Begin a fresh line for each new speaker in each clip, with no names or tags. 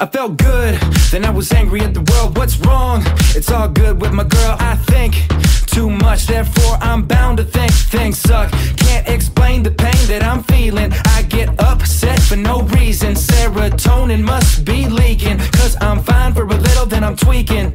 I felt good, then I was angry at the world. What's wrong? It's all good with my girl. I think too much, therefore I'm bound to think things suck. Can't explain the pain that I'm feeling. I get upset for no reason. Serotonin must be leaking. Cause I'm fine for a little, then I'm tweaking.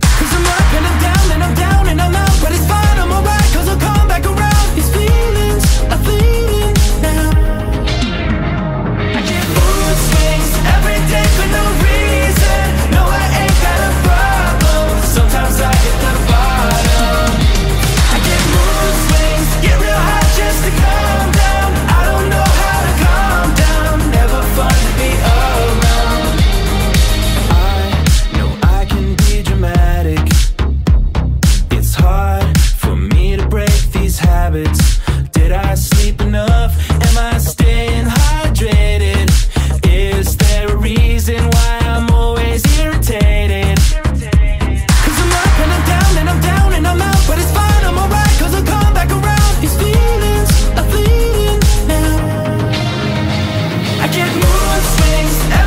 habits? Did I sleep enough? Am I staying hydrated? Is there a reason why I'm always irritated? Cause I'm up and I'm down and I'm down and I'm out But it's fine, I'm alright cause I'll come back around These feelings are bleeding now I get mood swings